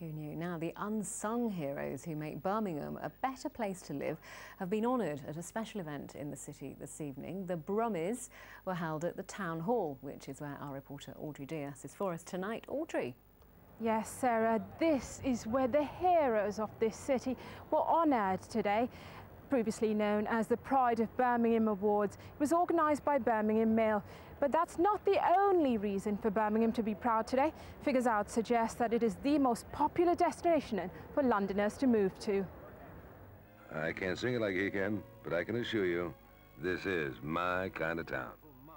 Who knew? Now, the unsung heroes who make Birmingham a better place to live have been honoured at a special event in the city this evening. The Brummies were held at the Town Hall, which is where our reporter Audrey Diaz is for us tonight. Audrey. Yes, Sarah, this is where the heroes of this city were honoured today previously known as the Pride of Birmingham Awards. It was organised by Birmingham Mail. But that's not the only reason for Birmingham to be proud today. Figures out suggest that it is the most popular destination for Londoners to move to. I can't sing it like he can, but I can assure you, this is my kind of town.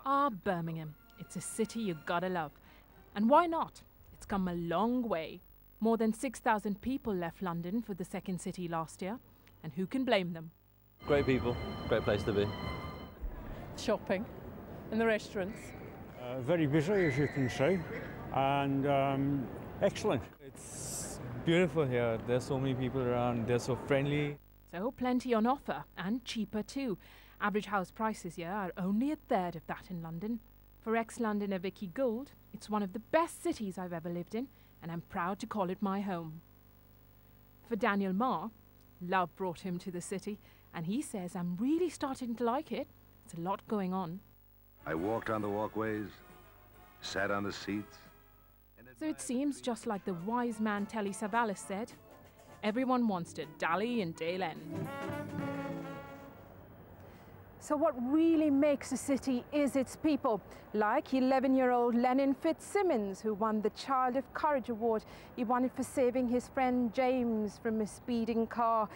Ah, Birmingham. It's a city you gotta love. And why not? It's come a long way. More than 6,000 people left London for the second city last year. And who can blame them? Great people, great place to be. Shopping and the restaurants. Uh, very busy, as you can see, and um, excellent. It's beautiful here. There's so many people around. They're so friendly. So plenty on offer and cheaper too. Average house prices here are only a third of that in London. For ex-Londoner Vicky Gould, it's one of the best cities I've ever lived in, and I'm proud to call it my home. For Daniel Marr, love brought him to the city, and he says I'm really starting to like it. It's a lot going on. I walked on the walkways, sat on the seats. So it seems just like the wise man Telly Savalas said, everyone wants to dally in Dale End. So what really makes a city is its people, like 11-year-old Lennon Fitzsimmons, who won the Child of Courage Award. He won it for saving his friend James from a speeding car.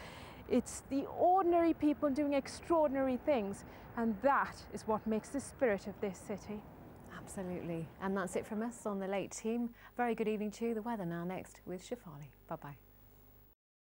It's the ordinary people doing extraordinary things, and that is what makes the spirit of this city. Absolutely. And that's it from us on the late team. Very good evening to you. The weather now next with Shefali. Bye-bye.